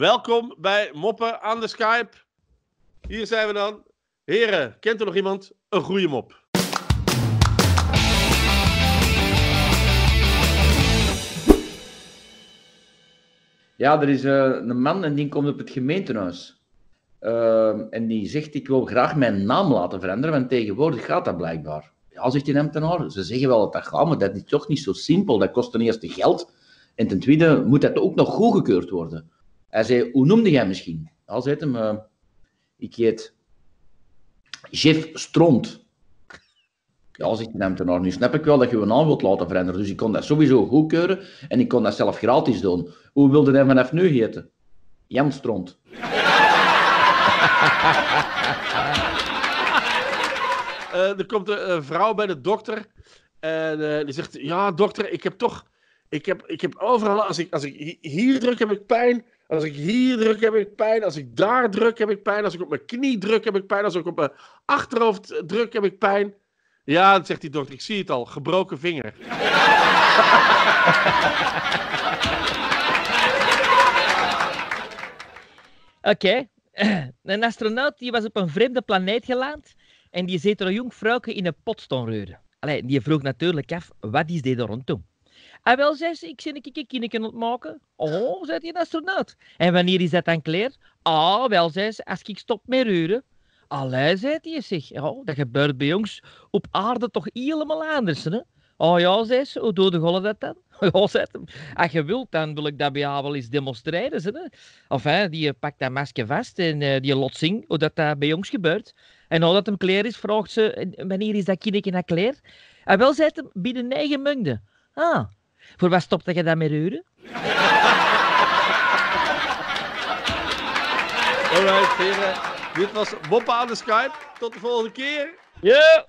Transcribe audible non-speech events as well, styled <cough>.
welkom bij Moppen aan de Skype. Hier zijn we dan. Heren, kent er nog iemand een goede mop? Ja, er is eh, een man en die komt op het gemeentehuis. Ehm, en die zegt, ik wil graag mijn naam laten veranderen, want tegenwoordig gaat dat blijkbaar. Ja, zegt die ambtenaar, ze zeggen wel dat dat gaat, maar dat is toch niet zo simpel. Dat kost ten eerste geld. En ten tweede moet dat ook nog goedgekeurd worden. Hij zei, hoe noemde jij misschien? Hij zei hem, ik heet Jeff Stront. Ja, zegt de ambtenaar, nu snap ik wel dat je je naam wilt laten veranderen. Dus ik kon dat sowieso goedkeuren en ik kon dat zelf gratis doen. Hoe wilde hij vanaf nu heten? Jan Stront. <laughs> Eh, er komt een, een vrouw bij de dokter. En eh, die zegt: Ja, dokter, ik heb toch. Ik heb, ik heb overal. Als ik, als ik hi- hier druk, heb ik pijn. Als ik hier druk, heb ik pijn. Als ik daar druk, heb ik pijn. Als ik op mijn knie druk, heb ik pijn. Als ik op mijn achterhoofd druk, heb ik pijn. Ja, dan zegt die dokter: Ik zie het al. Gebroken vinger. <laughs> Oké. <clears throat> Een astronaut die was op een vreemde planeet geland en die zit er een jong vrouwke in een pot reuren. Allee, die vroeg natuurlijk af, wat is die daar Ah, wel, zei ze, ik zie een kikkerdje ontmaken. Oh, zei die astronaut. En wanneer is dat dan klaar? Ah, wel, zei ze, als ik stop met reuren. Allee, zei hij zich. Ja, dat gebeurt bij ons op aarde toch helemaal anders, hè? Oh ja, zei ze, hoe doe de dat dan? <laughs> Ja, zei hem. Als je wilt, dan wil ik dat bij jou wel eens demonstreren, hè? Of hè, die pakt dat masker vast en eh, die zien hoe dat, dat bij ons gebeurt. En nadat hem klaar is, vraagt ze, "En wanneer is dat kindje nou klaar? En wel, zei hem, binnen negen mungden. Ah, voor wat stopte je dat met uren? Alright, heren. Dit was Moppen aan de Skype. Tot de volgende keer. Ja!